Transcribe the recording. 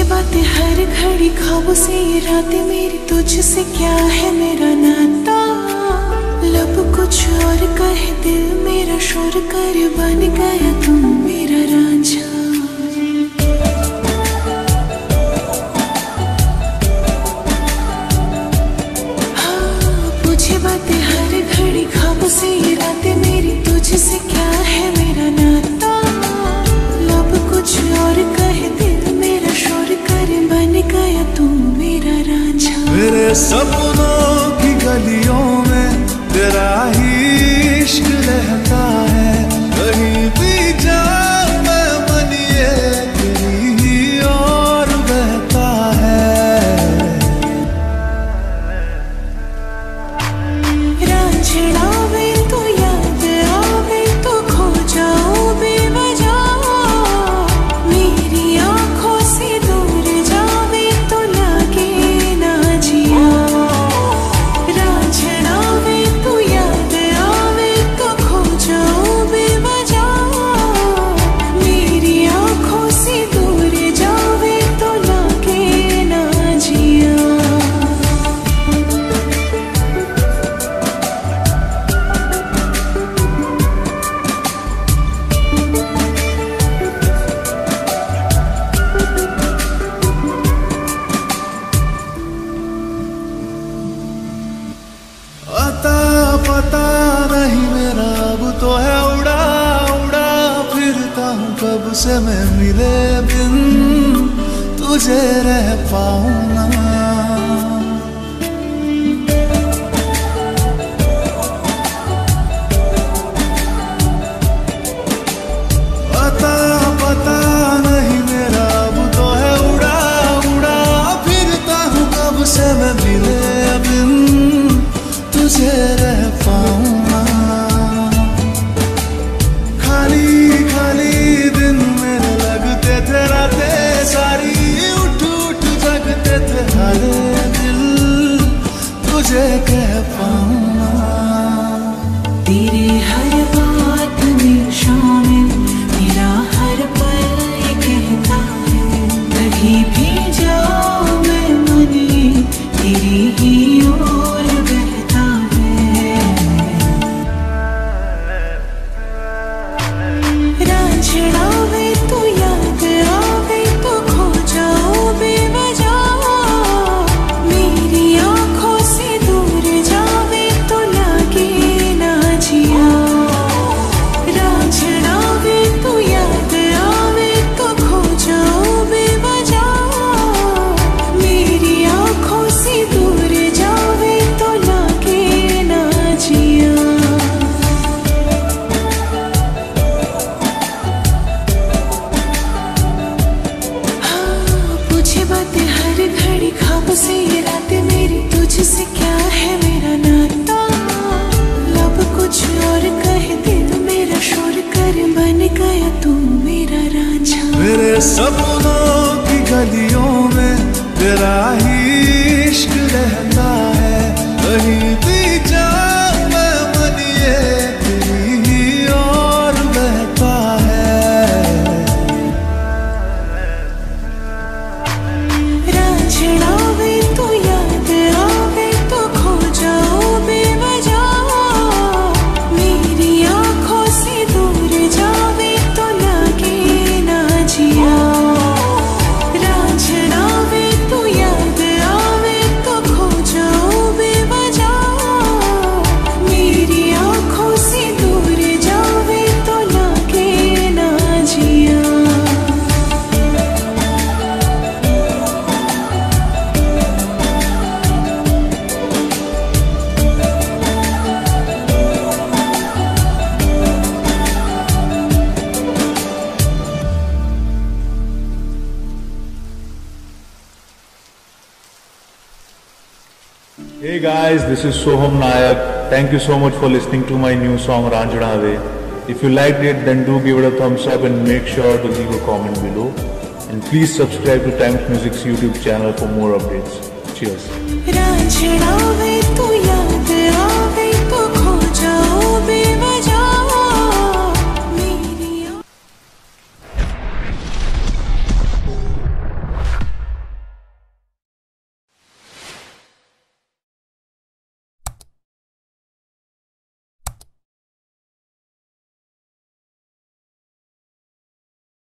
ये बातें हर घड़ी खाबों से, ये रातें मेरी तुझसे क्या है मेरा नाता? लब कुछ और कहे, दिल मेरा शोर कर, बन गया तुम मेरा राजा सब जब से मैं मिले बिन तुझे रह पाऊँ ना। है दिल तुझे कह पा सपनों की गलियों में तेरा ही इश्क रहना Hey guys, this is Soham Nayak. Thank you so much for listening to my new song Ranjanave. If you liked it, then do give it a thumbs up and make sure to leave a comment below. And please subscribe to Times Music's YouTube channel for more updates. Cheers.